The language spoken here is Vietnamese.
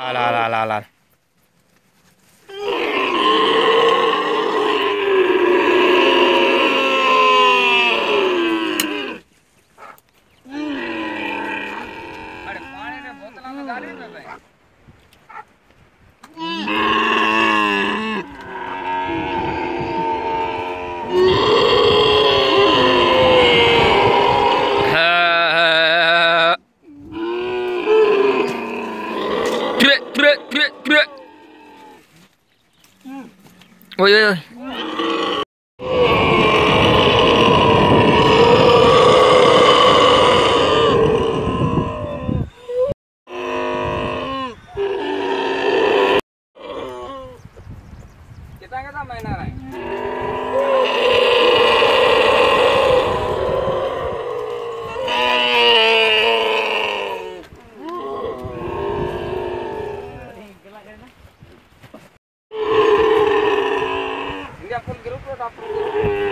Ala, ala, ala, ala. Mm-hmm. Trek, trek, trek, trek. Ôi oi, oi. kita kita main arang da polícia.